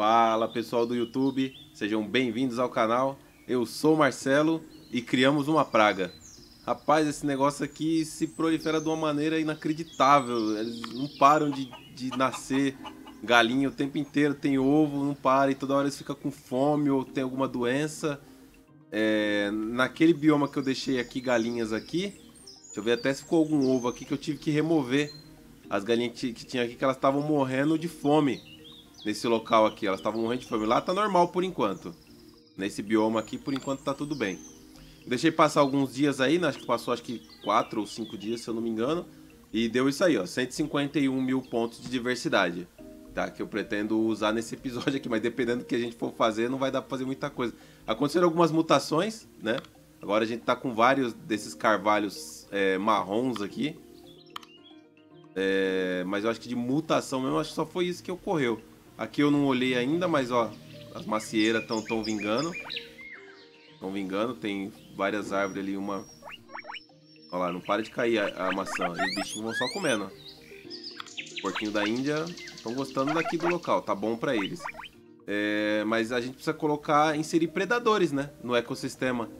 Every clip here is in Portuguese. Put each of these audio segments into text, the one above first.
Fala pessoal do YouTube, sejam bem-vindos ao canal. Eu sou o Marcelo e criamos uma praga. Rapaz, esse negócio aqui se prolifera de uma maneira inacreditável. Eles não param de, de nascer galinha o tempo inteiro, tem ovo, não para e toda hora eles ficam com fome ou tem alguma doença. É, naquele bioma que eu deixei aqui galinhas aqui, deixa eu ver até se ficou algum ovo aqui que eu tive que remover as galinhas que, tinha aqui que elas estavam morrendo de fome nesse local aqui. Elas estavam morrendo de fome. Lá tá normal por enquanto. Nesse bioma aqui, por enquanto tá tudo bem. Deixei passar alguns dias aí, né? acho que passou acho que 4 ou 5 dias, se eu não me engano. E deu isso aí, ó, 151 mil pontos de diversidade. Tá, que eu pretendo usar nesse episódio aqui, mas dependendo do que a gente for fazer, não vai dar pra fazer muita coisa. Aconteceram algumas mutações, né? Agora a gente tá com vários desses carvalhos é, marrons aqui. É, mas eu acho que de mutação mesmo, acho que só foi isso que ocorreu. Aqui eu não olhei ainda, mas ó, as macieiras estão tão vingando. Estão vingando, tem várias árvores ali, uma... Olha lá, não para de cair a, a maçã. Os bichinhos vão só comendo. porquinho da Índia estão gostando daqui do local, tá bom pra eles. É, mas a gente precisa colocar, inserir predadores, né, no ecossistema.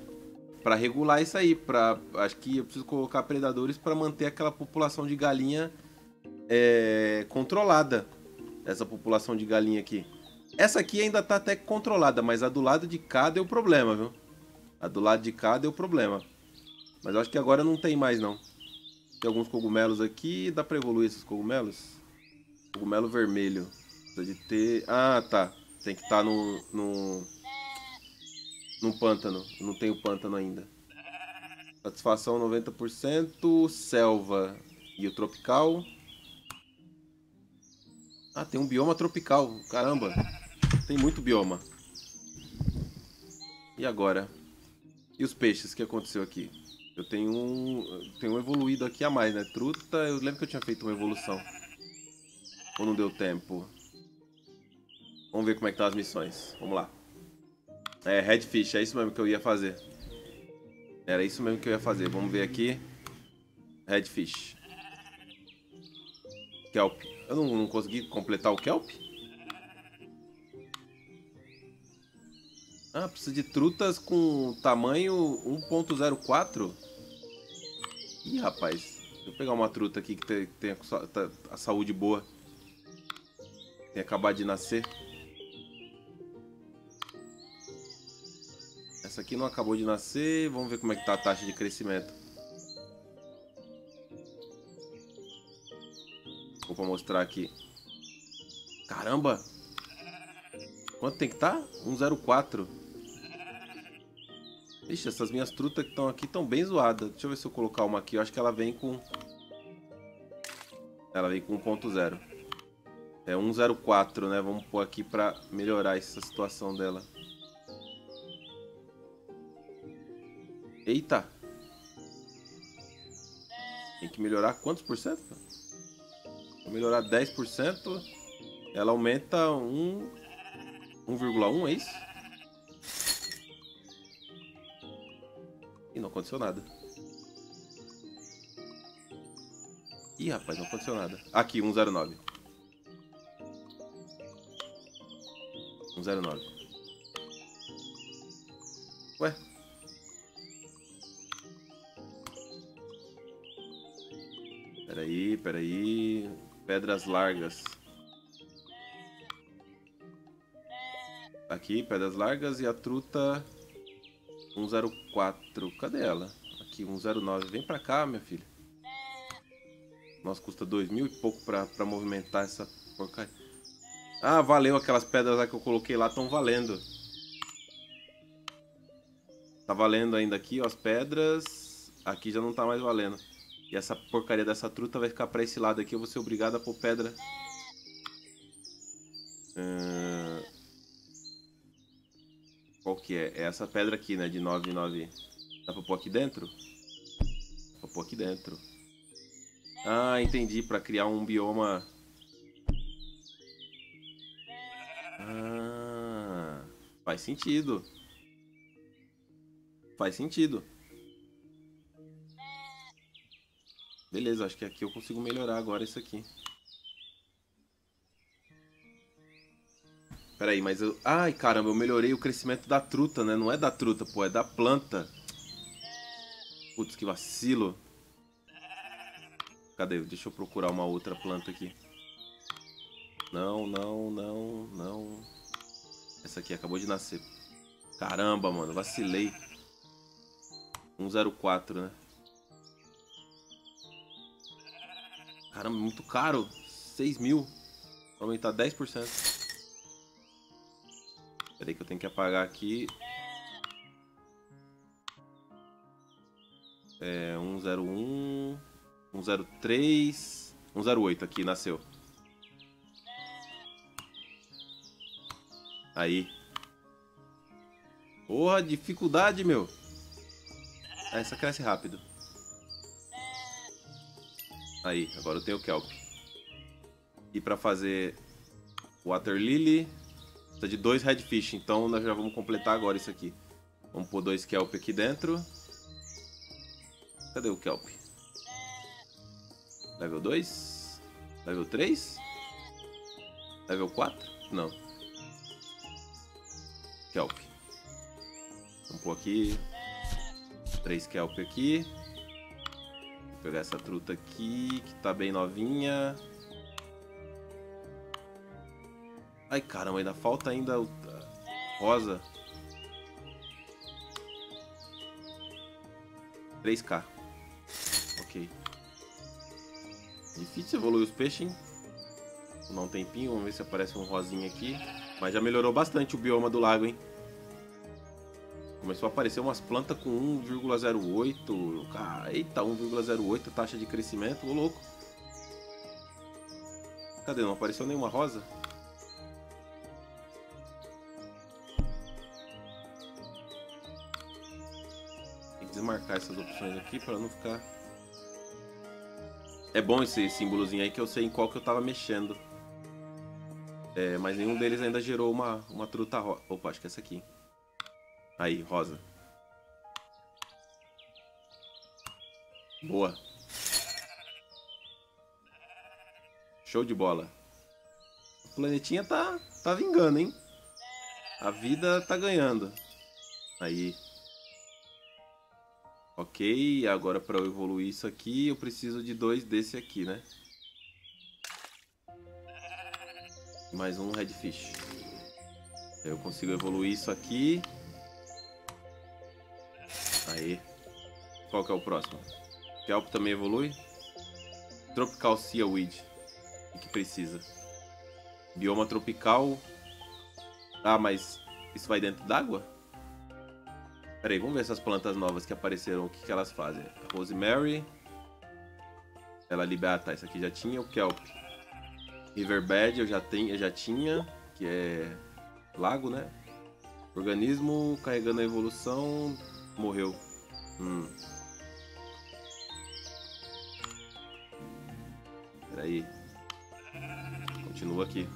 Pra regular isso aí, pra, acho que eu preciso colocar predadores para manter aquela população de galinha é, controlada essa população de galinha aqui. Essa aqui ainda tá até controlada, mas a do lado de cá deu problema, viu? A do lado de cá deu problema. Mas eu acho que agora não tem mais, não. Tem alguns cogumelos aqui. Dá pra evoluir esses cogumelos? Cogumelo vermelho. Precisa de ter... Ah, tá. Tem que estar tá no, no... No pântano. não tenho pântano ainda. Satisfação 90%. Selva. E o tropical... Ah, tem um bioma tropical. Caramba. Tem muito bioma. E agora? E os peixes? O que aconteceu aqui? Eu tenho um, tenho um evoluído aqui a mais, né? Truta, eu lembro que eu tinha feito uma evolução. Ou não deu tempo? Vamos ver como é que estão as missões. Vamos lá. É, Redfish, é isso mesmo que eu ia fazer. Era isso mesmo que eu ia fazer. Vamos ver aqui. Redfish. Kelp. Eu não, não consegui completar o Kelp? Ah, precisa de trutas com tamanho 1.04? Ih, rapaz. Eu pegar uma truta aqui que tem, tem a, tá, a, saúde boa. Tem acabado de nascer. Essa aqui não acabou de nascer. Vamos ver como é que tá a taxa de crescimento. Pra mostrar aqui. Caramba! Quanto tem que? Tá? 104. Ixi, essas minhas trutas que estão aqui estão bem zoadas. Deixa eu ver se eu colocar uma aqui. Eu acho que ela vem com... Ela vem com 1.0. É 104, né? Vamos pôr aqui pra melhorar essa situação dela. Eita! Tem que melhorar quantos por cento? Vou melhorar 10%. Ela aumenta 1... 1,1, é isso? E não aconteceu nada. Ih, rapaz, não aconteceu nada. Aqui, 109. 109. Ué? Peraí, peraí. Pedras largas. Aqui, pedras largas e a truta 104. Cadê ela? Aqui, 109. Vem pra cá, minha filha. Nossa, custa dois mil e pouco pra, pra movimentar essa porcaria. Ah, valeu aquelas pedras lá que eu coloquei lá, estão valendo. Tá valendo ainda aqui, ó, as pedras. Aqui já não tá mais valendo. E essa porcaria dessa truta vai ficar pra esse lado aqui. Eu vou ser obrigado a pôr pedra. Uh... Qual que é? É essa pedra aqui, né? De 9 9. Dá pra pôr aqui dentro? Dá pra pôr aqui dentro. Ah, entendi. Pra criar um bioma Ah, faz sentido. Faz sentido. Beleza, acho que aqui eu consigo melhorar agora isso aqui. Pera aí, mas eu... Ai, caramba, eu melhorei o crescimento da truta, né? Não é da truta, pô, é da planta. Putz, que vacilo. Cadê? Deixa eu procurar uma outra planta aqui. Não, não, não, não. Essa aqui acabou de nascer. Caramba, mano, vacilei. 104, né? Caramba, muito caro. 6 mil. Vou aumentar 10%. Peraí que eu tenho que apagar aqui. É, 101, 103, 108 aqui, nasceu. Aí. Porra, dificuldade, meu. Essa cresce rápido. Aí, agora eu tenho o Kelp. E pra fazer Water Lily, precisa de dois Redfish. Então nós já vamos completar agora isso aqui. Vamos pôr dois Kelp aqui dentro. Cadê o Kelp? Level 2? Level 3? Level 4? Não. Kelp. Vamos pôr aqui. Três Kelp aqui. Pegar essa truta aqui, que tá bem novinha. Ai, caramba, ainda falta ainda o rosa. 3k. Ok. Difícil evoluir os peixes, hein? Vou dar um tempinho, vamos ver se aparece um rosinho aqui. Mas já melhorou bastante o bioma do lago, hein? Começou a aparecer umas plantas com 1,08. Eita, 1,08 taxa de crescimento, ô louco. Cadê? Não apareceu nenhuma rosa? Tem que desmarcar essas opções aqui para não ficar... É bom esse símbolozinho aí que eu sei em qual que eu tava mexendo. É, mas nenhum deles ainda gerou uma, uma truta rosa. Opa, acho que é essa aqui. Aí, rosa. Boa. Show de bola. O planetinha tá, tá vingando, hein? A vida tá ganhando. Aí. Ok, agora para eu evoluir isso aqui, eu preciso de dois desse aqui, né? Mais um Redfish. Eu consigo evoluir isso aqui. Aí. Qual que é o próximo? Kelp também evolui? Tropical Sea Weed. O que precisa? Bioma tropical. Ah, mas isso vai dentro d'água? Pera aí, vamos ver essas plantas novas que apareceram, o que, que elas fazem. Rosemary. Ela libera. Ah, tá, isso aqui já tinha. O Kelp. Riverbed eu já, tenho, eu já tinha, que é lago, né? Organismo carregando a evolução Morreu. Hum. Peraí. Continua aqui.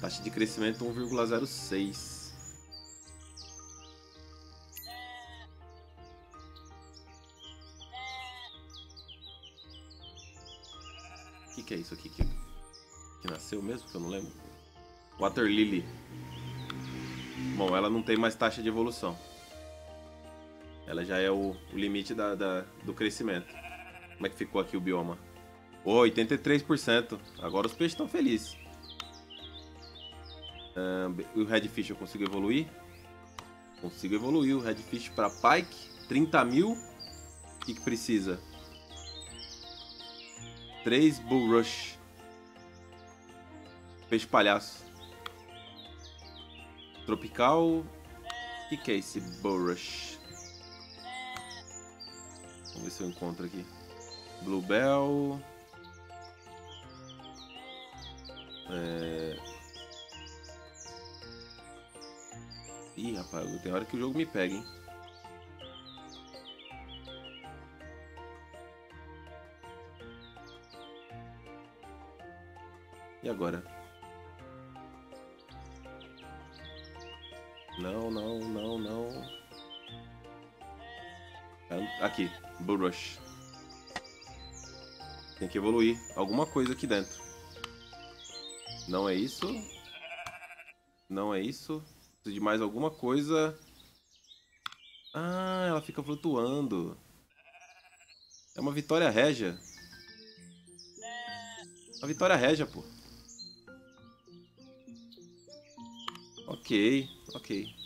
Taxa de crescimento 1,06. O que, que é isso aqui que, que nasceu mesmo? Que eu não lembro. Water Lily. Bom, ela não tem mais taxa de evolução. Ela já é o, o limite da, da, do crescimento. Como é que ficou aqui o bioma? Oh, 83%. Agora os peixes estão felizes. Uh, o Redfish eu consigo evoluir? Consigo evoluir o Redfish para Pike. 30 mil. O que, que precisa? 3 Bullrush. Peixe palhaço. Tropical. O que, é esse Burrush? Vamos ver se eu encontro aqui. Bluebell. É... Ih, rapaz, tem hora que o jogo me pega, hein? E agora? Não, não, não, não. Aqui, Burush. Tem que evoluir alguma coisa aqui dentro. Não é isso. Não é isso. Preciso de mais alguma coisa. Ah, ela fica flutuando. É uma vitória régia. Uma vitória régia, pô. Ok, ok.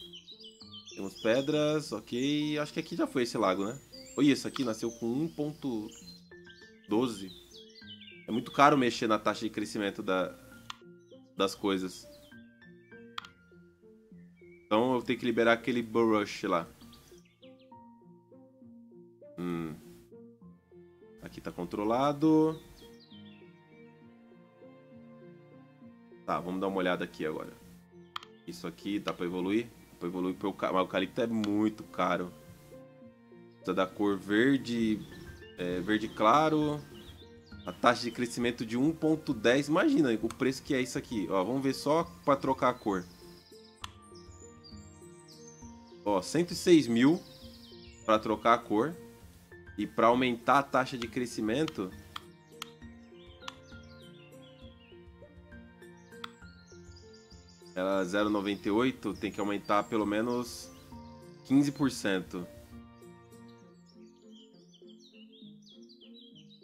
Temos pedras, ok. Acho que aqui já foi esse lago, né? Olha, isso aqui nasceu com 1.12. É muito caro mexer na taxa de crescimento da, das coisas. Então eu tenho que liberar aquele Burush lá. Hum. Aqui tá controlado. Tá, vamos dar uma olhada aqui agora. Isso aqui dá pra evoluir? Dá pra evoluir, mas o eucalipto é muito caro. Precisa da cor verde, é, verde claro. A taxa de crescimento de 1.10. Imagina o preço que é isso aqui. Ó, vamos ver só para trocar a cor. Ó, 106 mil para trocar a cor. E para aumentar a taxa de crescimento... Ela 0,98 tem que aumentar pelo menos 15%.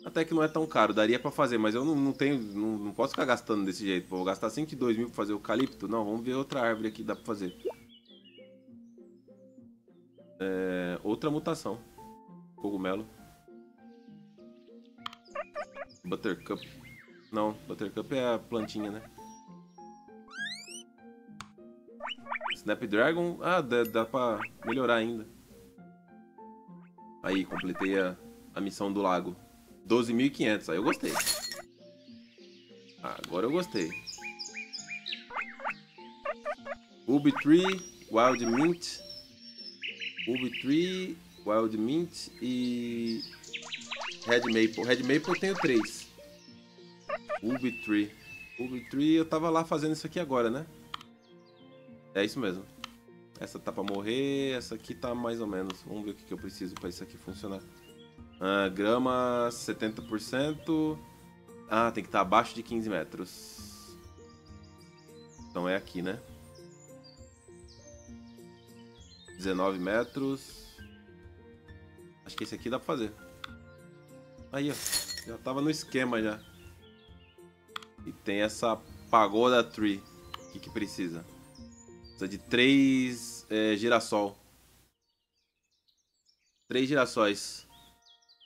Até que não é tão caro, daria pra fazer, mas eu não, não tenho, não, não, posso ficar gastando desse jeito. vou gastar 102 mil pra fazer o? Não, vamos ver outra árvore aqui que dá pra fazer. É, outra mutação. Cogumelo. Buttercup. Não, Buttercup é a plantinha, né? Snapdragon. Ah, dá, dá pra melhorar ainda. Aí, completei a, a missão do lago. 12.500, aí eu gostei. Agora eu gostei. Ubi Tree, Wild Mint. Ubi Tree, Wild Mint e... Red Maple. Red Maple eu tenho três. Ubi Tree. Ubi Tree, eu tava lá fazendo isso aqui agora, né? É isso mesmo. Essa tá pra morrer, essa aqui tá mais ou menos. Vamos ver o que, que eu preciso pra isso aqui funcionar. Ah, grama 70%. Ah, tem que estar tá abaixo de 15 metros. Então é aqui, né? 19 metros. Acho que esse aqui dá pra fazer. Aí, ó. Já tava no esquema já. E tem essa pagoda tree. O que, que precisa? Precisa de três é, girassol. Três girassóis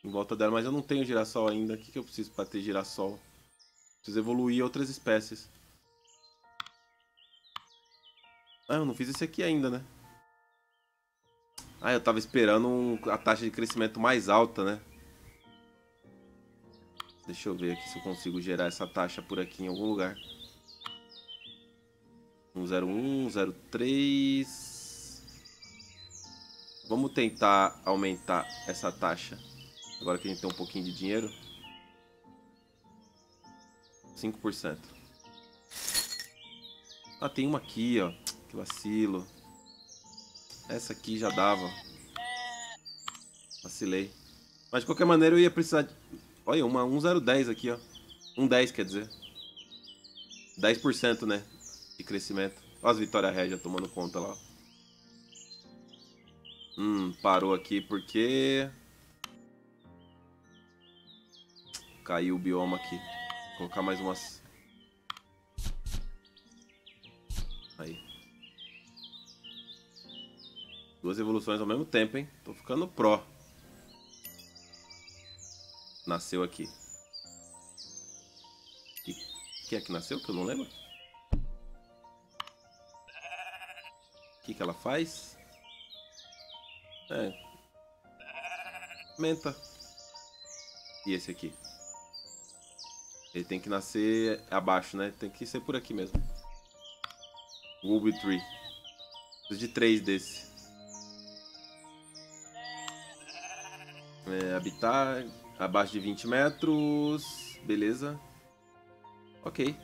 em volta dela, mas eu não tenho girassol ainda. O que, que eu preciso para ter girassol? Preciso evoluir outras espécies. Ah, eu não fiz esse aqui ainda, né? Ah, eu tava esperando um, a taxa de crescimento mais alta, né? Deixa eu ver aqui se eu consigo gerar essa taxa por aqui em algum lugar. 101, 03... Vamos tentar aumentar essa taxa. Agora que a gente tem um pouquinho de dinheiro. 5%. Ah, tem uma aqui, ó. Que vacilo. Essa aqui já dava. Vacilei. Mas de qualquer maneira eu ia precisar... De... Olha, uma 1010 aqui, ó. 110 quer dizer. 10%, né? De crescimento. Olha as Vitória Régia tomando conta lá. Hum, parou aqui porque... Caiu o bioma aqui. Vou colocar mais umas. Aí. Duas evoluções ao mesmo tempo, hein? Tô ficando pró. Nasceu aqui. Que, que é que nasceu que eu não lembro? Que, que ela faz? É. Menta. E esse aqui? Ele tem que nascer abaixo, né? Tem que ser por aqui mesmo. Ruby Tree. Preciso de três desse. É, habitar abaixo de 20 metros. Beleza. Ok.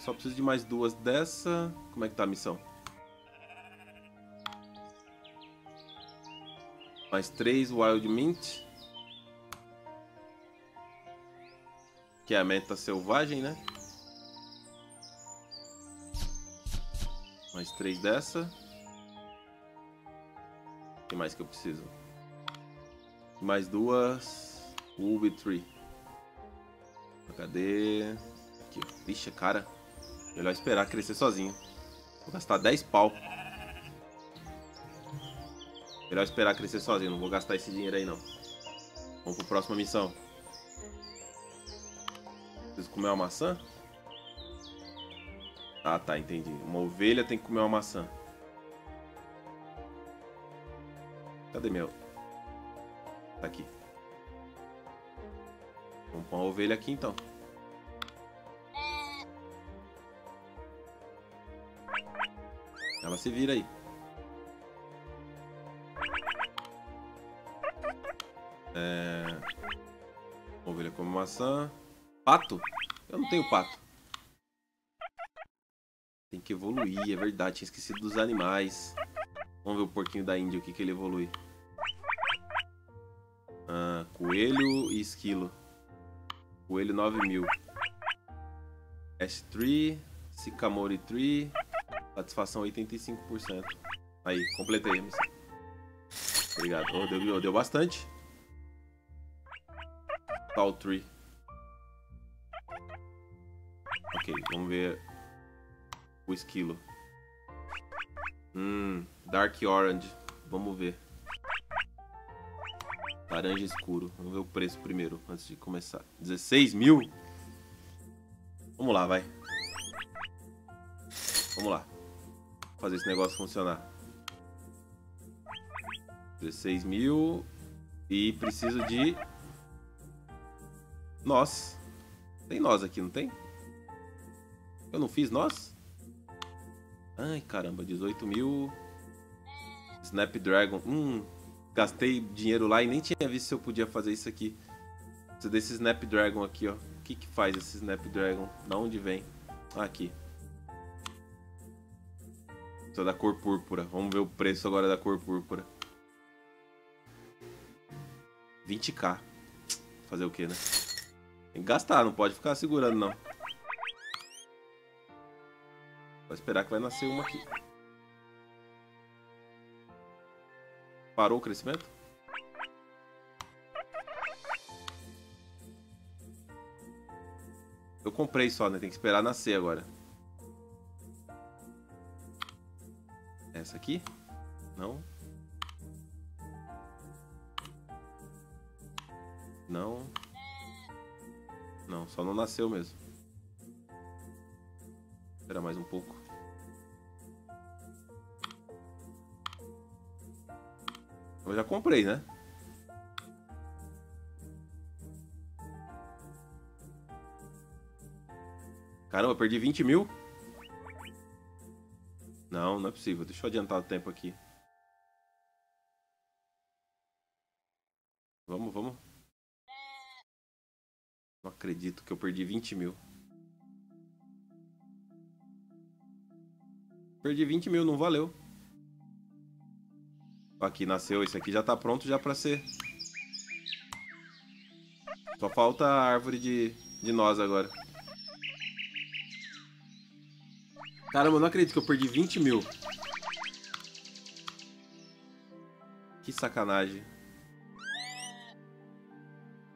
Só preciso de mais duas dessa. Como é que tá a missão? Mais três Wild Mint. Que é a menta selvagem, né? Mais três dessa. O que mais que eu preciso? Mais duas. Ubi Tree. Cadê? Aqui, Vixe, cara. Melhor esperar crescer sozinho. Vou gastar 10 pau. Melhor esperar crescer sozinho. Não vou gastar esse dinheiro aí, não. Vamos pra próxima missão. Preciso comer uma maçã? Ah, tá, entendi. Uma ovelha tem que comer uma maçã. Cadê meu? Tá aqui. Vamos pôr uma ovelha aqui, então. Ela se vira aí. É... Ovelha come maçã. Pato? Eu não tenho pato. Tem que evoluir, é verdade. Tinha esquecido dos animais. Vamos ver o porquinho da Índia, o que, que ele evolui. Ah, coelho e esquilo. Coelho 9000. Ash Tree, Sycamore Tree, satisfação 85%. Aí, completei a missão. Obrigado. Oh, deu, deu bastante. Tall Tree. Ok, vamos ver o esquilo. Hum, Dark Orange. Vamos ver. Laranja escuro. Vamos ver o preço primeiro, antes de começar. 16 mil? Vamos lá, vai. Vamos lá. Fazer esse negócio funcionar. 16 mil. E preciso de... Nós. Tem nós aqui, não tem? Eu não fiz nós? Ai, caramba, 18 mil. Snapdragon. Hum, gastei dinheiro lá e nem tinha visto se eu podia fazer isso aqui. Preciso desse Snapdragon aqui, ó. O que que faz esse Snapdragon? Da onde vem? Aqui. Precisa da cor púrpura. Vamos ver o preço agora da cor púrpura. 20k. Fazer o que, né? Tem que gastar, não pode ficar segurando, não. Vou esperar que vai nascer uma aqui. Parou o crescimento? Eu comprei só, né? Tem que esperar nascer agora. Essa aqui? Não. Não. Não, só não nasceu mesmo. Espera mais um pouco. Eu já comprei, né? Caramba, perdi 20 mil. Não, não é possível. Deixa eu adiantar o tempo aqui. Vamos, vamos. Acredito que eu perdi 20 mil. Perdi 20 mil, não valeu. Aqui nasceu, esse aqui já tá pronto já pra ser. Só falta a árvore de, de nós agora. Caramba, eu não acredito que eu perdi 20 mil. Que sacanagem.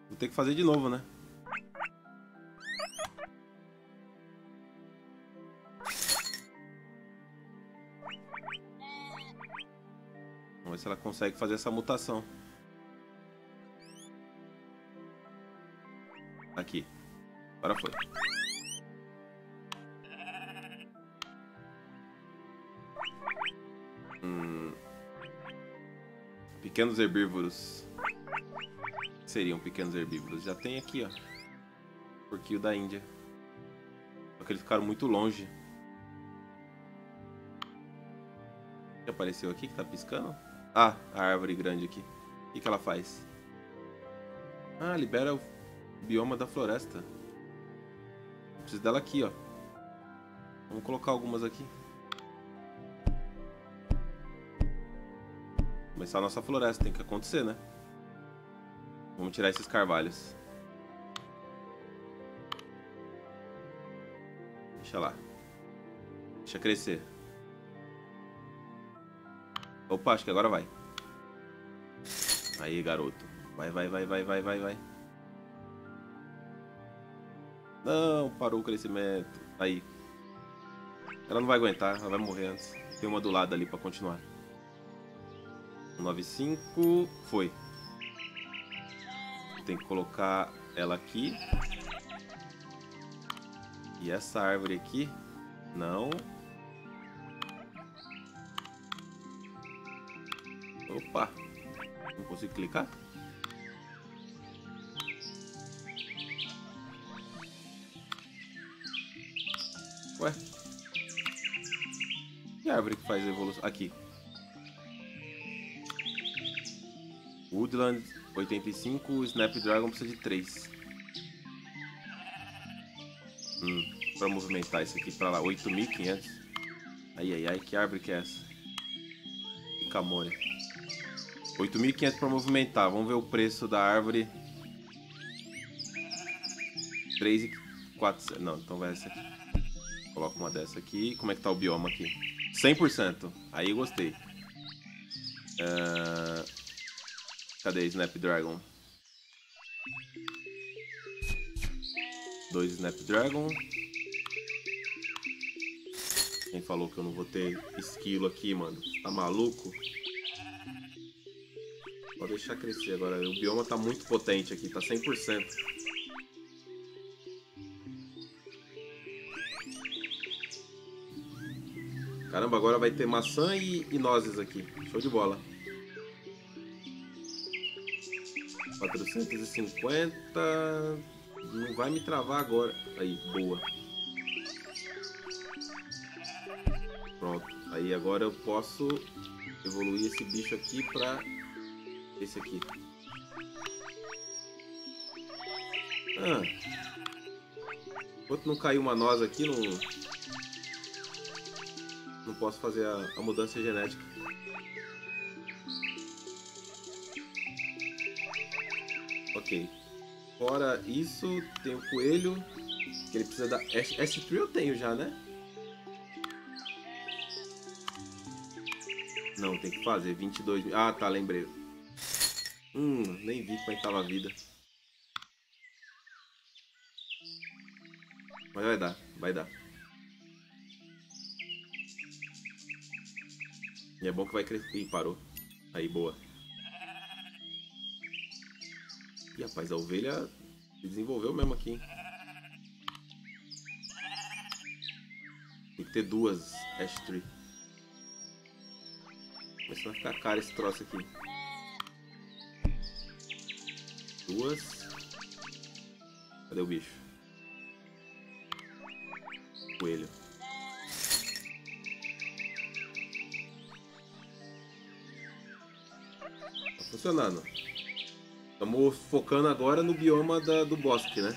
Vou ter que fazer de novo, né? Vamos ver se ela consegue fazer essa mutação. Aqui. Agora foi. Hum. Pequenos herbívoros. seriam pequenos herbívoros? Já tem aqui, ó. Porquinho da Índia. Só que eles ficaram muito longe. O que apareceu aqui que tá piscando? Ah, a árvore grande aqui. O que, que ela faz? Ah, libera o bioma da floresta. Preciso dela aqui, ó. Vamos colocar algumas aqui. Começar a nossa floresta, tem que acontecer, né? Vamos tirar esses carvalhos. Deixa lá. Deixa crescer. Opa, acho que agora vai. Aí, garoto. Vai, vai, vai, vai, vai, vai, vai. Não, parou o crescimento. Aí. Ela não vai aguentar, ela vai morrer antes. Tem uma do lado ali pra continuar. 95. Foi. Tem que colocar ela aqui. E essa árvore aqui. Não. Opa. Não consigo clicar? Ué? Que árvore que faz evolução? Aqui. Woodland 85, Snapdragon precisa de 3. Hum, pra movimentar isso aqui pra lá, 8.500. Ai, ai, ai, que árvore que é essa? Camone. 8.500 pra movimentar, vamos ver o preço da árvore. 3 e 4... Não, então vai essa aqui. Coloca uma dessa aqui. Como é que tá o bioma aqui? 100%. Aí gostei. Uh... Cadê Snapdragon? Dois Snapdragon. Quem falou que eu não vou ter esquilo aqui, mano? Tá maluco? Pode deixar crescer agora. O bioma tá muito potente aqui, tá 100%. Caramba, agora vai ter maçã e, e nozes aqui. Show de bola. 450. Não vai me travar agora. Aí, boa. Pronto. Aí agora eu posso evoluir esse bicho aqui pra esse aqui. Ah. Enquanto não caiu uma noz aqui, não... Não posso fazer a, a mudança genética. Ok. Fora isso, tem o coelho. Que ele precisa da. S3 eu tenho já, né? Não, tem que fazer. 22 mil. Ah, tá, lembrei. Hum, nem vi como é que tava a vida. Mas vai dar, vai dar. E é bom que vai crescer. Ih, parou. Aí, boa. Ih, rapaz, a ovelha se desenvolveu mesmo aqui, hein? Tem que ter duas Ash Tree. Começando a ficar caro esse troço aqui. Duas. Cadê o bicho? Coelho. Tá funcionando. Estamos focando agora no bioma da, do bosque, né?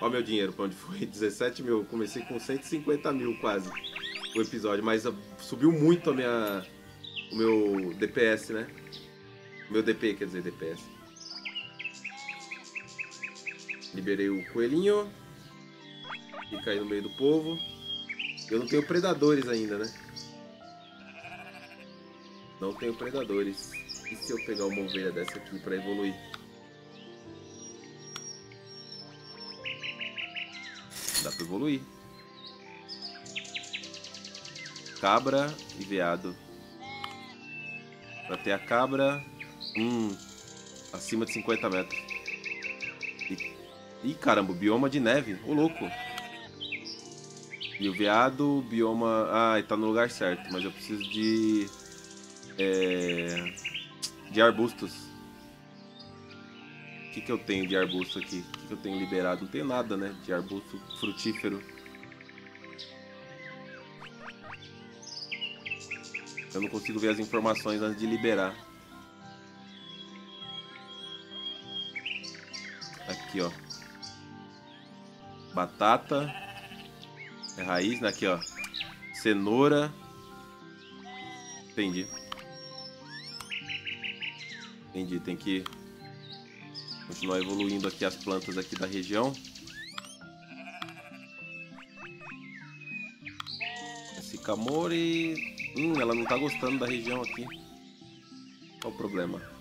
Olha meu dinheiro, pra onde foi? 17 mil. Comecei com 150 mil quase o episódio, mas subiu muito a minha, o meu DPS, né? Meu DP, quer dizer, DPS. Liberei o coelhinho. E caí no meio do povo. Eu não tenho predadores ainda, né? Não tenho predadores. E se eu pegar uma ovelha dessa aqui para evoluir? Dá para evoluir. Cabra e veado. Pra ter a cabra, hum, acima de 50 metros. E, ih, caramba, bioma de neve, ô louco. E o veado, bioma... Ah, tá no lugar certo, mas eu preciso de... É de arbustos. O que, que eu tenho de arbusto aqui? O que, que eu tenho liberado? Não tenho nada, né? De arbusto frutífero. Eu não consigo ver as informações antes de liberar. Aqui, ó. Batata. É raiz, né? Aqui, ó. Cenoura. Entendi. Entendi, tem que continuar evoluindo aqui as plantas aqui da região. Sycamore Hum, ela não tá gostando da região aqui. Qual o problema?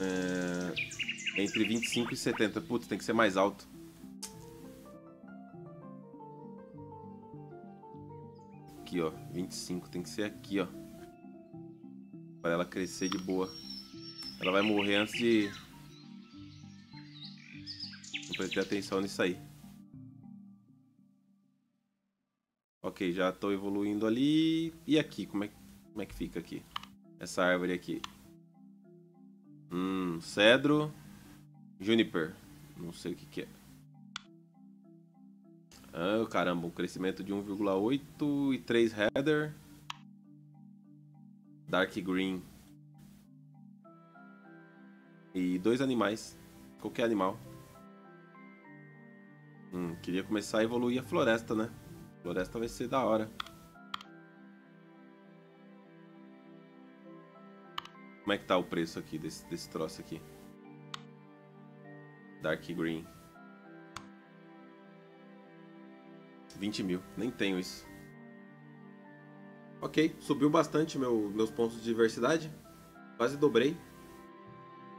É... Entre 25 e 70. Putz, tem que ser mais alto. Aqui, ó. 25. Tem que ser aqui, ó. Para ela crescer de boa. Ela vai morrer antes de... Não prestei atenção nisso aí. Ok, já estou evoluindo ali. E aqui, como é, como é que fica aqui? Essa árvore aqui. Hum, cedro. Juniper. Não sei o que, que é. Ah, caramba, um crescimento de 1,8 e 3 header. Dark Green. E dois animais. Qualquer animal. Hum, queria começar a evoluir a floresta, né? A floresta vai ser da hora. Como é que tá o preço aqui desse, desse troço aqui? Dark Green. 20 mil. Nem tenho isso. Ok, subiu bastante meu, meus pontos de diversidade. Quase dobrei.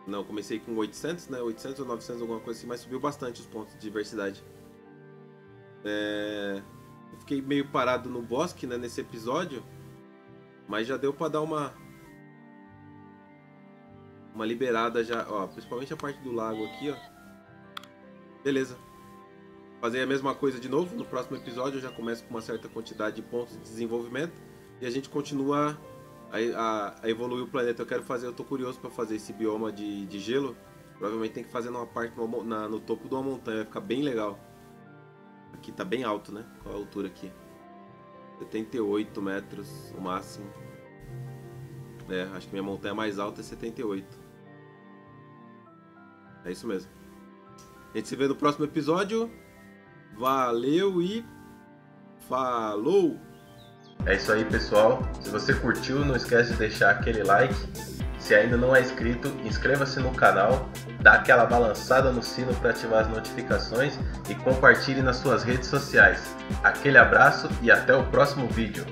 Não, comecei com 800, né? 800 ou 900, alguma coisa assim, mas subiu bastante os pontos de diversidade. É... Eu fiquei meio parado no bosque, né, nesse episódio. Mas já deu pra dar uma... Uma liberada já, ó. Principalmente a parte do lago aqui, ó. Beleza. Fazer a mesma coisa de novo. No próximo episódio eu já começo com uma certa quantidade de pontos de desenvolvimento. E a gente continua a, a, a evoluir o planeta. Eu quero fazer, eu tô curioso para fazer esse bioma de, de gelo. Provavelmente tem que fazer numa parte numa, na, no topo de uma montanha, vai ficar bem legal. Aqui tá bem alto, né? Qual a altura aqui? 78 metros o máximo. É, acho que minha montanha mais alta é 78. É isso mesmo. A gente se vê no próximo episódio. Valeu e falou! É isso aí, pessoal. Se você curtiu, não esquece de deixar aquele like. Se ainda não é inscrito, inscreva-se no canal, dá aquela balançada no sino para ativar as notificações e compartilhe nas suas redes sociais. Aquele abraço e até o próximo vídeo.